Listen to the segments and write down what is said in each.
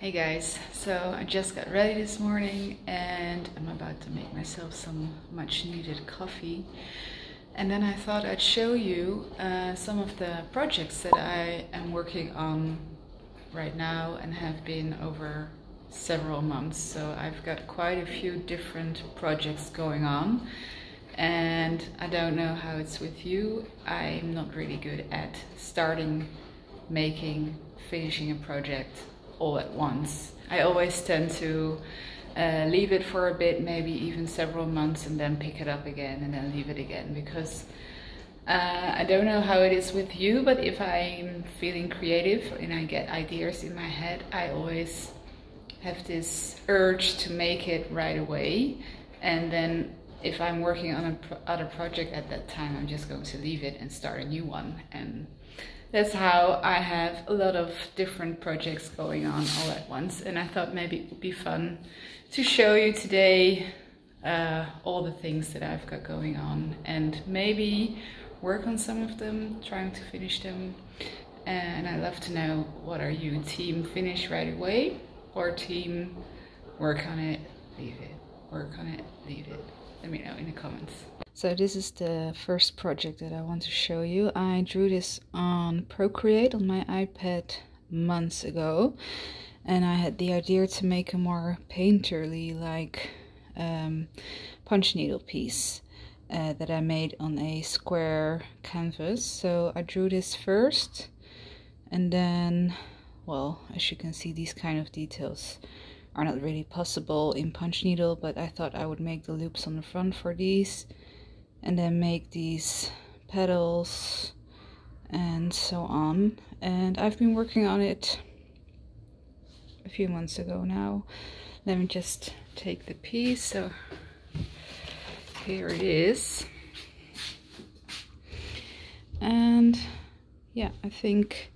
Hey guys, so I just got ready this morning and I'm about to make myself some much needed coffee. And then I thought I'd show you uh, some of the projects that I am working on right now and have been over several months. So I've got quite a few different projects going on and I don't know how it's with you. I'm not really good at starting, making, finishing a project all at once. I always tend to uh, leave it for a bit, maybe even several months, and then pick it up again and then leave it again because uh, I don't know how it is with you, but if I'm feeling creative and I get ideas in my head, I always have this urge to make it right away. And then if I'm working on a pro other project at that time, I'm just going to leave it and start a new one. And that's how I have a lot of different projects going on all at once. And I thought maybe it would be fun to show you today uh, all the things that I've got going on and maybe work on some of them, trying to finish them. And I love to know what are you team finish right away or team work on it, leave it, work on it, leave it. Let me know in the comments. So this is the first project that I want to show you. I drew this on Procreate on my iPad months ago and I had the idea to make a more painterly like um, punch needle piece uh, that I made on a square canvas. So I drew this first and then, well, as you can see, these kind of details are not really possible in punch needle, but I thought I would make the loops on the front for these and then make these petals and so on. And I've been working on it a few months ago now. Let me just take the piece. So here it is. And yeah I think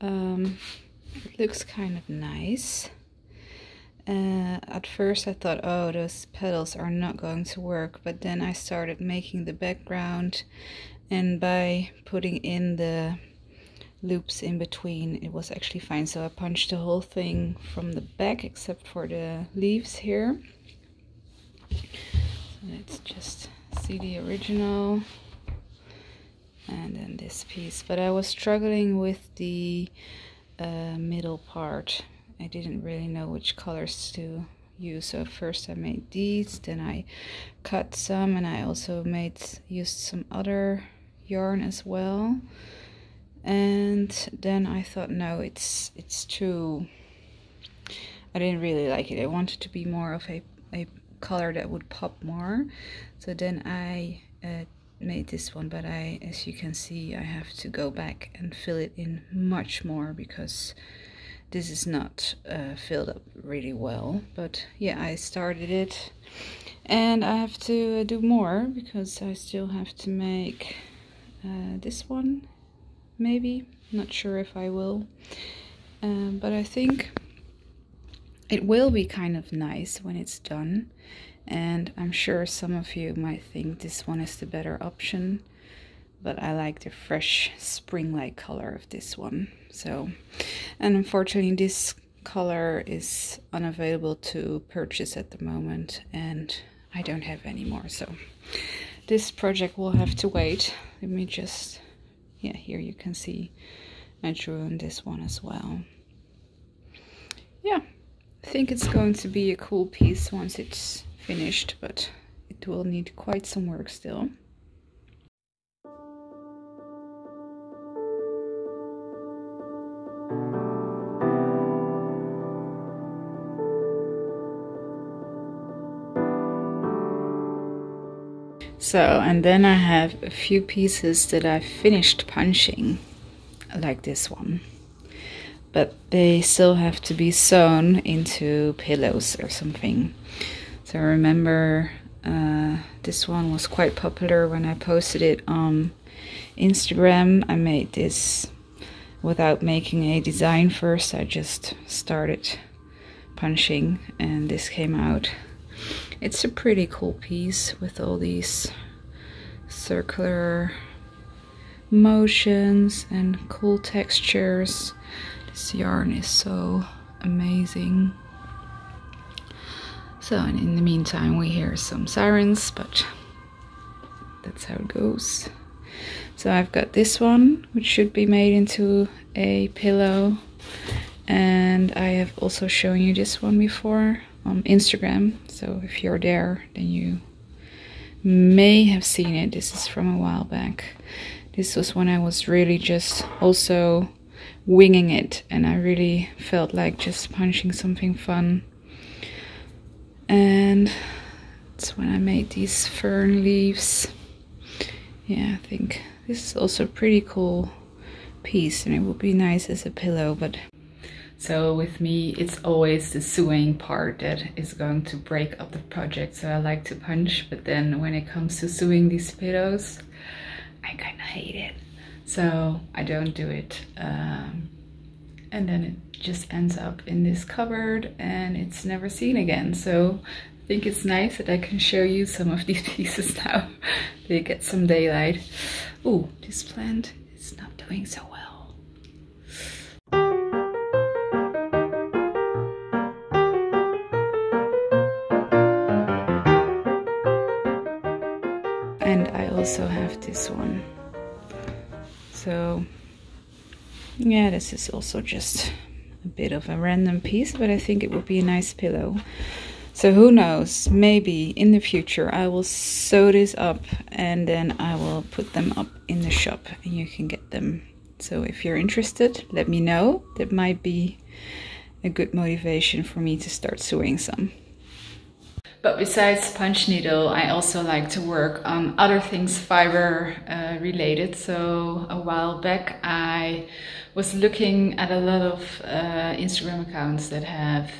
um, it looks kind of nice uh, at first I thought, oh, those petals are not going to work, but then I started making the background and by putting in the loops in between it was actually fine. So I punched the whole thing from the back except for the leaves here. So let's just see the original and then this piece. But I was struggling with the uh, middle part I didn't really know which colors to use. So first I made these then I cut some and I also made used some other yarn as well. And then I thought no it's it's too I didn't really like it. I wanted to be more of a, a color that would pop more. So then I uh, made this one but I as you can see I have to go back and fill it in much more because this is not uh, filled up really well but yeah I started it. And I have to do more because I still have to make uh, this one maybe. Not sure if I will. Um, but I think it will be kind of nice when it's done. And I'm sure some of you might think this one is the better option but I like the fresh spring-like color of this one. So and unfortunately this color is unavailable to purchase at the moment and I don't have any more. So this project will have to wait. Let me just yeah here you can see I drew on this one as well. Yeah I think it's going to be a cool piece once it's finished but it will need quite some work still So, and then I have a few pieces that I finished punching, like this one. But they still have to be sewn into pillows or something. So I remember uh, this one was quite popular when I posted it on Instagram. I made this without making a design first. I just started punching and this came out it's a pretty cool piece with all these circular motions and cool textures. This yarn is so amazing. So, and in the meantime, we hear some sirens, but that's how it goes. So I've got this one, which should be made into a pillow. And I have also shown you this one before on Instagram. So if you're there, then you may have seen it. This is from a while back. This was when I was really just also winging it and I really felt like just punching something fun and that's when I made these fern leaves yeah I think this is also a pretty cool piece and it would be nice as a pillow but so with me it's always the sewing part that is going to break up the project so I like to punch but then when it comes to sewing these pillows I kind of hate it so I don't do it um, and then it just ends up in this cupboard and it's never seen again. So I think it's nice that I can show you some of these pieces now. they get some daylight. Oh, this plant is not doing so well. Also have this one. So yeah, this is also just a bit of a random piece, but I think it would be a nice pillow. So who knows, maybe in the future I will sew this up and then I will put them up in the shop and you can get them. So if you're interested, let me know. That might be a good motivation for me to start sewing some. But besides punch needle, I also like to work on other things fiber uh, related. So a while back I was looking at a lot of uh, Instagram accounts that have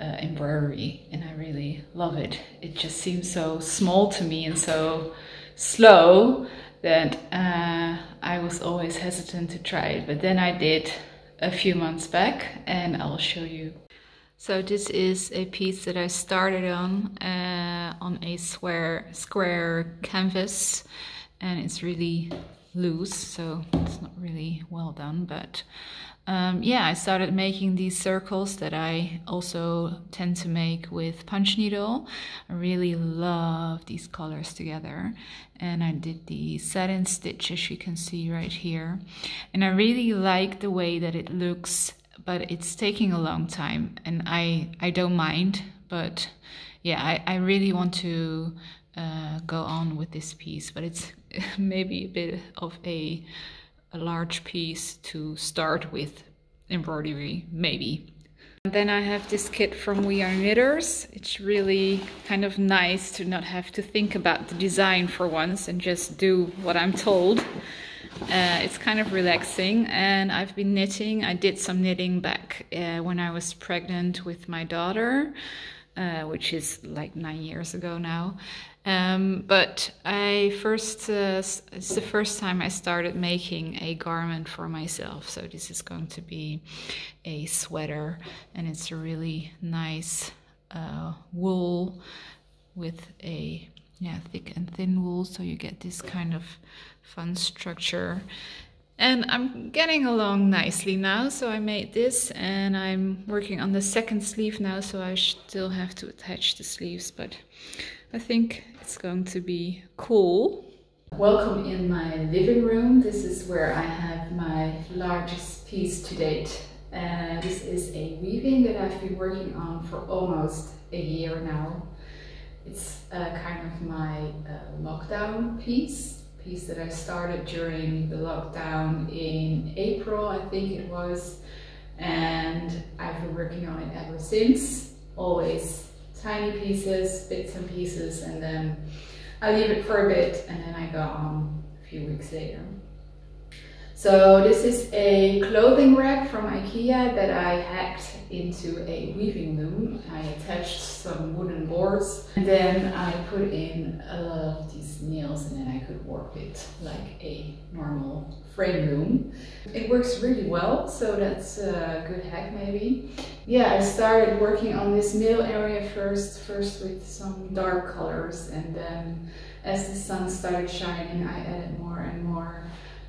uh, embroidery and I really love it. It just seems so small to me and so slow that uh, I was always hesitant to try it. But then I did a few months back and I'll show you. So this is a piece that I started on uh, on a square, square canvas and it's really loose, so it's not really well done. But um, yeah, I started making these circles that I also tend to make with punch needle. I really love these colors together. And I did the satin stitch, as you can see right here. And I really like the way that it looks, but it's taking a long time. And I, I don't mind, but yeah, I, I really want to uh, go on with this piece, but it's maybe a bit of a, a large piece to start with embroidery, maybe. And then I have this kit from We Are Knitters. It's really kind of nice to not have to think about the design for once and just do what I'm told. Uh, it's kind of relaxing and I've been knitting. I did some knitting back uh, when I was pregnant with my daughter, uh, which is like nine years ago now. Um, but I first, uh, it's the first time I started making a garment for myself. So this is going to be a sweater and it's a really nice uh, wool with a yeah thick and thin wool. So you get this kind of fun structure. And I'm getting along nicely now, so I made this and I'm working on the second sleeve now, so I still have to attach the sleeves, but I think it's going to be cool. Welcome in my living room. This is where I have my largest piece to date. Uh, this is a weaving that I've been working on for almost a year now. It's uh, kind of my uh, lockdown piece, piece that I started during the lockdown in April, I think it was. And I've been working on it ever since, always tiny pieces, bits and pieces, and then I leave it for a bit and then I go on a few weeks later. So this is a clothing rack from Ikea that I hacked into a weaving loom. I attached some wooden boards and then I put in a lot of these nails and then I could warp it like a normal frame loom. It works really well, so that's a good hack maybe. Yeah, I started working on this middle area first, first with some dark colors and then as the sun started shining I added more and more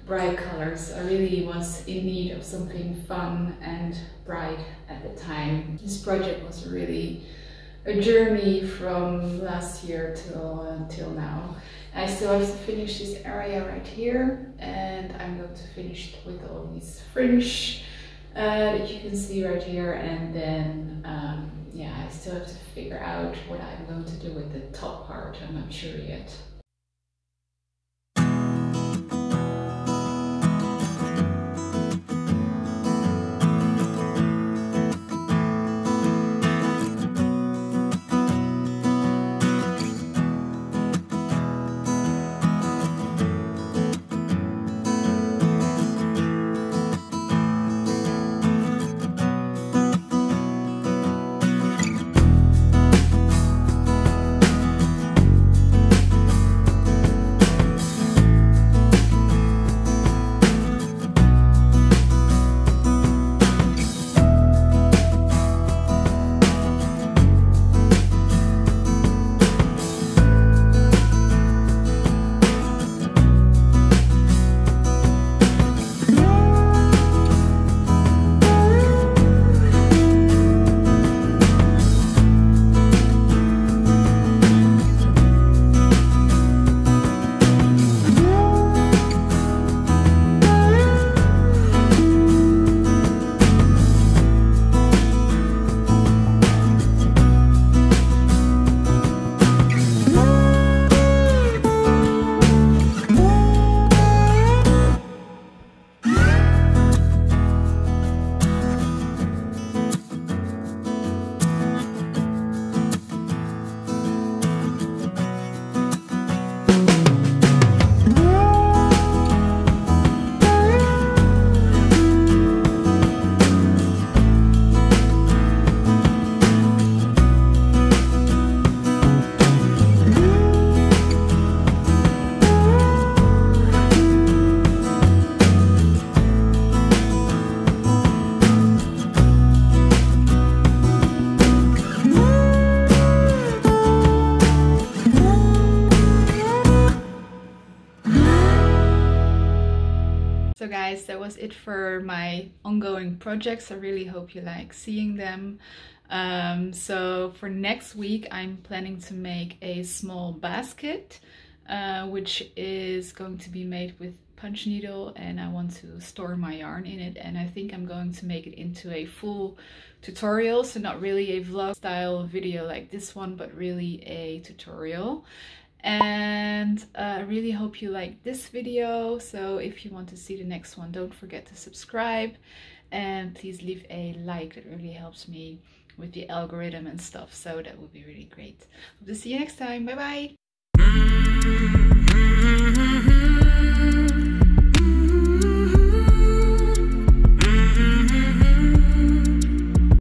bright colors. I really was in need of something fun and bright at the time. This project was really a journey from last year till until now. I still have to finish this area right here and I'm going to finish it with all these fringe uh, that you can see right here and then um, yeah I still have to figure out what I'm going to do with the top part I'm not sure yet. So guys, that was it for my ongoing projects. I really hope you like seeing them. Um, so for next week, I'm planning to make a small basket, uh, which is going to be made with punch needle and I want to store my yarn in it and I think I'm going to make it into a full tutorial so not really a vlog style video like this one but really a tutorial and uh, I really hope you like this video. So if you want to see the next one don't forget to subscribe. And please leave a like. That really helps me with the algorithm and stuff. So that would be really great. Hope to see you next time. Bye bye